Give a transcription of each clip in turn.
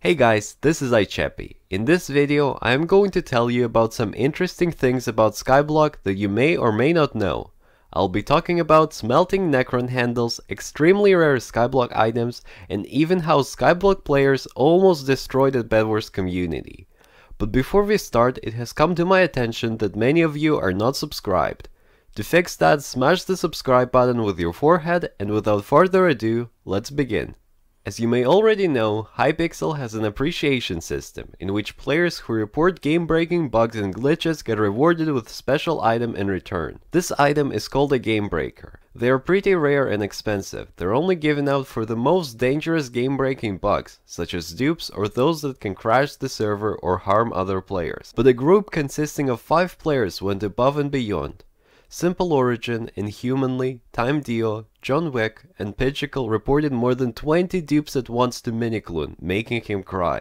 Hey guys, this is iCheppy. In this video, I am going to tell you about some interesting things about Skyblock that you may or may not know. I'll be talking about smelting Necron handles, extremely rare Skyblock items, and even how Skyblock players almost destroyed the Bedwars community. But before we start, it has come to my attention that many of you are not subscribed. To fix that, smash the subscribe button with your forehead, and without further ado, let's begin. As you may already know, Hypixel has an appreciation system, in which players who report game-breaking bugs and glitches get rewarded with a special item in return. This item is called a Game Breaker. They are pretty rare and expensive, they're only given out for the most dangerous game-breaking bugs, such as dupes or those that can crash the server or harm other players. But a group consisting of 5 players went above and beyond. Simple Origin, Inhumanly, TimeDeo, John Wick, and Pidgecal reported more than 20 dupes at once to Minikloon, making him cry.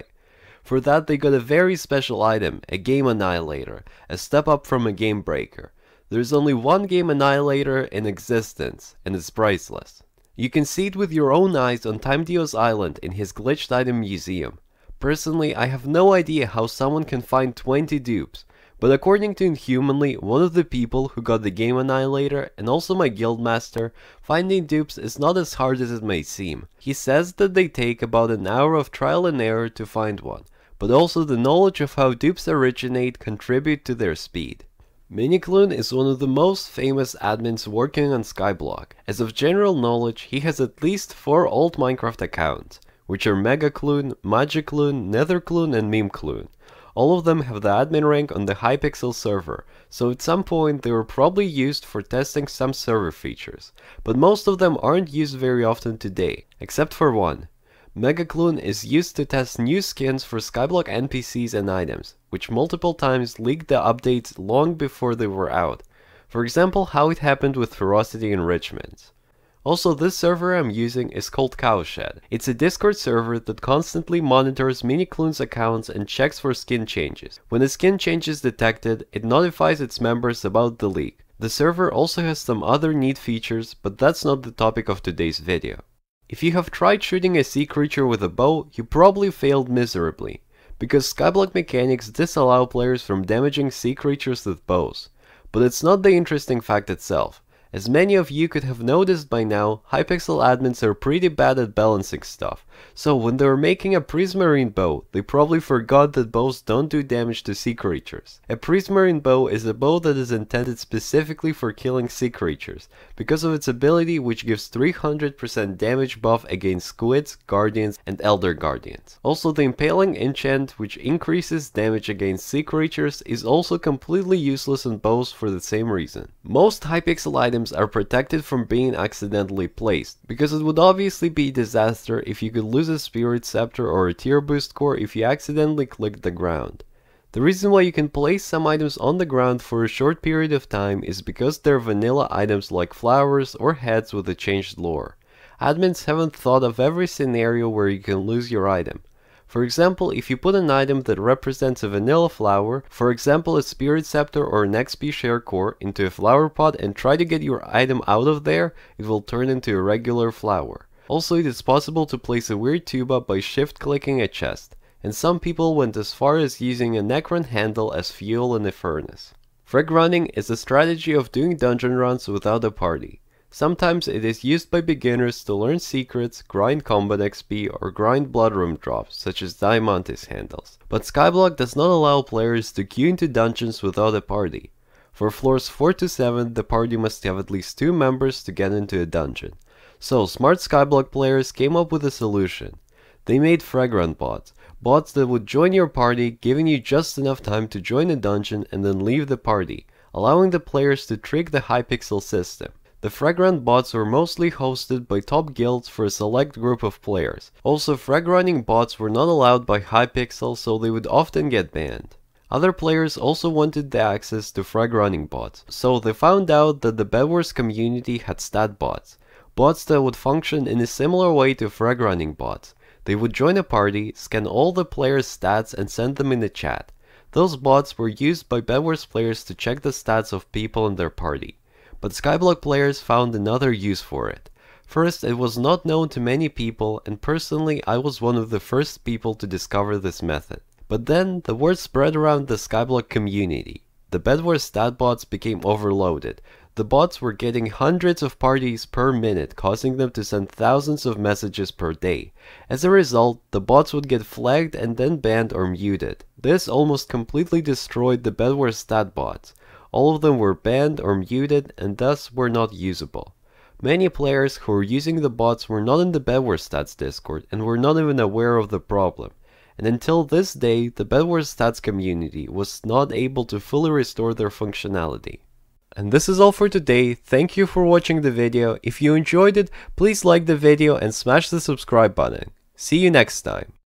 For that they got a very special item, a Game Annihilator, a step up from a Game Breaker. There's only one Game Annihilator in existence, and it's priceless. You can see it with your own eyes on TimeDeo's island in his glitched item museum. Personally, I have no idea how someone can find 20 dupes, but according to Inhumanly, one of the people who got the Game Annihilator and also my guildmaster, finding dupes is not as hard as it may seem. He says that they take about an hour of trial and error to find one, but also the knowledge of how dupes originate contribute to their speed. Minikloon is one of the most famous admins working on Skyblock. As of general knowledge, he has at least 4 old Minecraft accounts, which are Megacloon, Magicloon, Nethercloon and Memecloon. All of them have the admin rank on the Hypixel server, so at some point they were probably used for testing some server features, but most of them aren't used very often today, except for one. Megacloon is used to test new skins for Skyblock NPCs and items, which multiple times leaked the updates long before they were out. For example, how it happened with Ferocity Enrichments. Also, this server I'm using is called Cowshed. It's a Discord server that constantly monitors Minikloon's accounts and checks for skin changes. When a skin change is detected, it notifies its members about the leak. The server also has some other neat features, but that's not the topic of today's video. If you have tried shooting a sea creature with a bow, you probably failed miserably, because Skyblock mechanics disallow players from damaging sea creatures with bows. But it's not the interesting fact itself. As many of you could have noticed by now, Hypixel admins are pretty bad at balancing stuff, so when they were making a Prismarine bow, they probably forgot that bows don't do damage to sea creatures. A Prismarine bow is a bow that is intended specifically for killing sea creatures, because of its ability which gives 300% damage buff against squids, guardians, and elder guardians. Also the Impaling enchant which increases damage against sea creatures is also completely useless in bows for the same reason. Most Hypixel items items are protected from being accidentally placed, because it would obviously be a disaster if you could lose a spirit scepter or a tier boost core if you accidentally clicked the ground. The reason why you can place some items on the ground for a short period of time is because they're vanilla items like flowers or heads with a changed lore. Admins haven't thought of every scenario where you can lose your item. For example, if you put an item that represents a vanilla flower, for example a spirit scepter or an XP share core, into a flower pot and try to get your item out of there, it will turn into a regular flower. Also it is possible to place a weird tuba by shift clicking a chest, and some people went as far as using a Necron handle as fuel in a furnace. Frag running is a strategy of doing dungeon runs without a party. Sometimes it is used by beginners to learn secrets, grind combat XP, or grind bloodroom drops, such as Diamante's handles. But Skyblock does not allow players to queue into dungeons without a party. For floors 4 to 7, the party must have at least 2 members to get into a dungeon. So, smart Skyblock players came up with a solution. They made Fragrant bots, bots that would join your party, giving you just enough time to join a dungeon and then leave the party, allowing the players to trick the Hypixel system. The Fragrant bots were mostly hosted by top guilds for a select group of players. Also, frag running bots were not allowed by Hypixel so they would often get banned. Other players also wanted the access to frag running bots, so they found out that the Bedwars community had stat bots, bots that would function in a similar way to frag running bots. They would join a party, scan all the players' stats and send them in the chat. Those bots were used by Bedwars players to check the stats of people in their party. But Skyblock players found another use for it. First, it was not known to many people, and personally, I was one of the first people to discover this method. But then, the word spread around the Skyblock community. The Bedwars stat bots became overloaded. The bots were getting hundreds of parties per minute, causing them to send thousands of messages per day. As a result, the bots would get flagged and then banned or muted. This almost completely destroyed the Bedwars stat bots. All of them were banned or muted and thus were not usable. Many players who were using the bots were not in the Bedwars Stats Discord and were not even aware of the problem and until this day, the Bedwars Stats community was not able to fully restore their functionality. And this is all for today, thank you for watching the video, if you enjoyed it, please like the video and smash the subscribe button. See you next time.